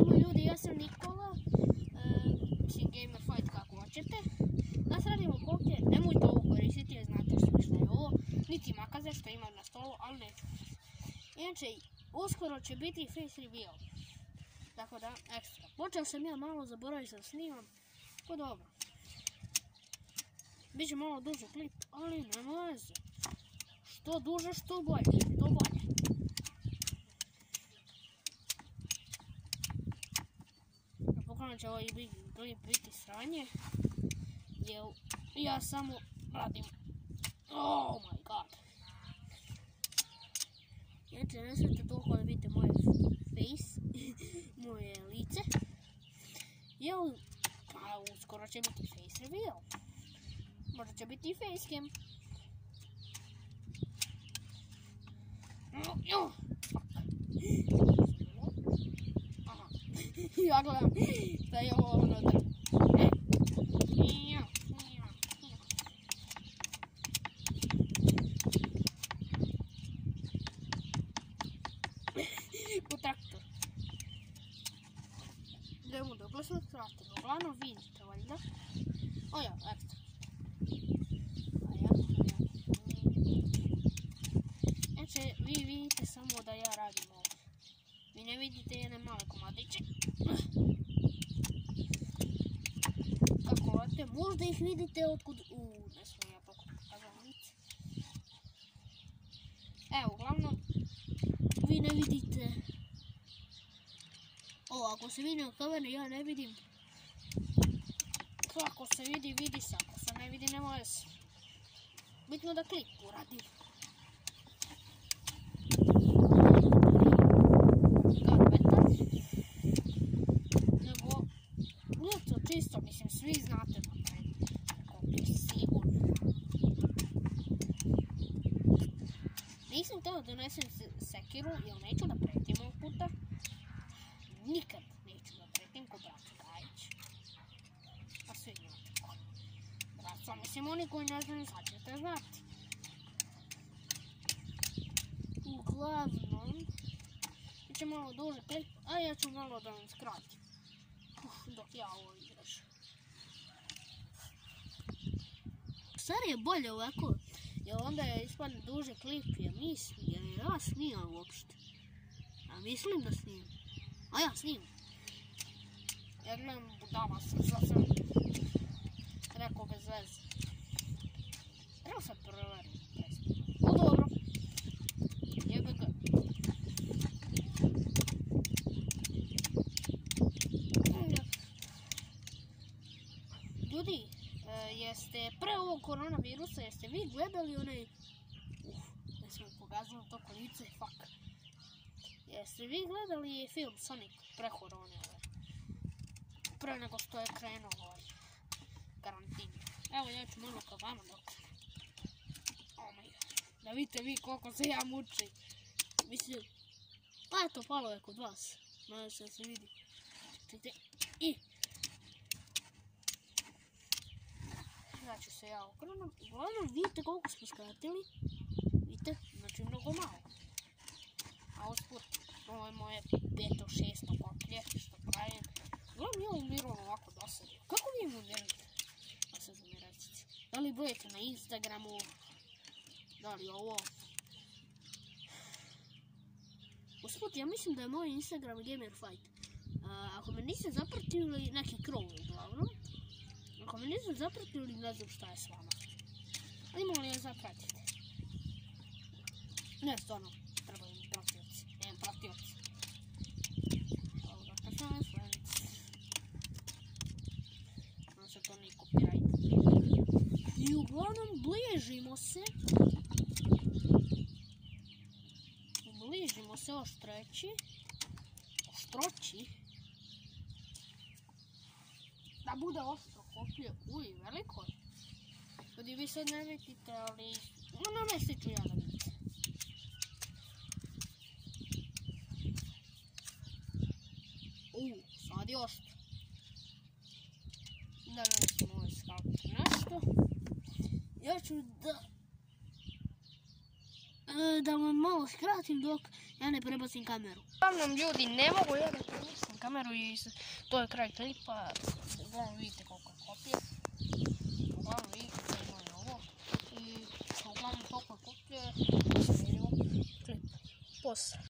recimo ljudi, ja sam Nikola, e, mislim Gamer Fight kako hoćete. Danas radimo koplje, nemojte ovo koristiti jer znate što što je ovo, niti makaze što ima na stolu, ali neću. Inače, uskoro će biti face reveal. Tako da, ekstra. Počeo sam ja malo, zaboravio sam snimam. To dobro. Biće malo duži klip, ali nema veze. Što duže, što bolje. Što bolje. Poklonat će ovaj klip biti sranje. Jer ja samo radim. Oh my god. Inače, ne smijete toliko da vidite moje face, moje lice. Jel, pa uskoro će biti face reveal. Možda će biti i facecam. Jo, jo, fuck. Aha. ja gledam šta je ovo unutra. E. Ja, ja, ja. U traktor. Idemo dobro se skratimo. Uglavnom vidite, valjda. O ja, ekstra. A ja, a ja. Znači, vi vidite samo da ja radim ovo. Vi ne vidite jedne male komadiće. Vrate, možda ih vidite otkud... U, ne smijem ja pokazam lice. Evo, uglavnom, vi ne vidite... O, ako se vidi na kamere, ja ne vidim. Kako se vidi, vidi se. Ako se ne vidi, nema veze. Bitno da klip uradi. Kad vetar. Nego, ljeto čisto, mislim, svi znate da taj kopije sigurno. Nisam teo da donesem se- sekiru, jer neću da pretim ovog puta. Nikad neću da pretim ko Braco Gajić. A svi znate ko. Braco, mislim, oni koji ne znaju, sad ćete znati. Uglavnom, će malo duže klip, a ja ću malo da vam skratim. Dok ja ovo igraš. Stvari je bolje ovako, jer onda je ispadne duže klip, jer mislim, jer ja snimam uopšte. A mislim da snimam. A ja snimam. Ja gledam budala sam, sad sam rekao bez veze. Treba sad proverim. O dobro. Jebe ga. Ljudi, jeste pre ovog koronavirusa, jeste vi gledali onaj... Uf, ne sam pokazala to kolice, fuck. Jeste vi gledali film Sonic pre korone? Pre nego što je krenuo ovaj karantin. Evo ja ću malo ka vama dok. Oh my god. Da vidite vi koliko se ja mučim. Mislim, pa eto, palo je kod vas. Nadam se da se vidi. I. Ja ću se ja okrenem. Uglavnom, vidite koliko smo skratili. Vidite, znači mnogo malo. A usput, ovo je moje peto, šesto koplje što pravim. Uglavnom, ja umiram ovako dosadno. Kako vi umirate? A sad mi. Da li brojete na Instagramu? Da li ovo? Usput, ja mislim da je moj Instagram Gamerfight. Ako me niste zapratili, neki krov uglavnom. Ako me niste zapratili, ne znam šta je s vama. Ali molim vas zapratite. Ne, stvarno, trebaju mi pratioci. Nemam pratioci. Evo ga, Cafe Friends. Znam se to nije copyright. I uglavnom bližimo se. Bližimo se oštreći. Oštroći. Da bude oštro koplje. Uj, veliko je. Ljudi vi sad ne vidite, ali... No, na mesti ću ja da vidite. U, sad je oštro. Da nanesimo ovaj skalpel nešto. Ja ću da... e, Da vam malo skratim dok ja ne prebacim kameru. Uglavnom ljudi, ne mogu ja da prebacim kameru i to je kraj klipa. Uglavnom vidite koliko je kopija. Uglavnom vidite da i ovo. I uglavnom toliko je kopije. Vidimo klip. Posle.